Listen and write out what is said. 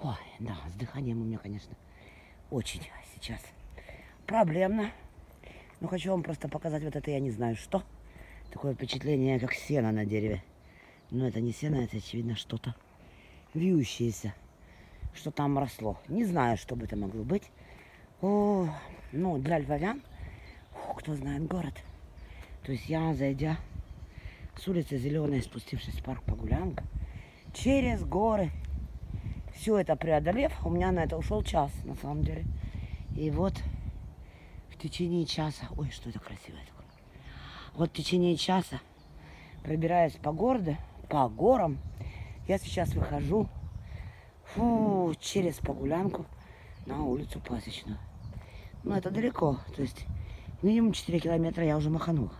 Ой, да, с дыханием у меня, конечно, очень сейчас проблемно. Но хочу вам просто показать вот это, я не знаю что. Такое впечатление, как сено на дереве. Но это не сено, это очевидно что-то вьющееся. Что там росло. Не знаю, что бы это могло быть. О, ну, для львовян, о, кто знает город. То есть я, зайдя с улицы Зеленой, спустившись в парк Погулянка, через горы, все это преодолев, у меня на это ушел час, на самом деле. И вот в течение часа, ой, что это красивое такое. Вот в течение часа, пробираясь по городу, по горам, я сейчас выхожу фу, через Погулянку на улицу Пасечную. Ну, это далеко, то есть минимум 4 километра я уже маханула.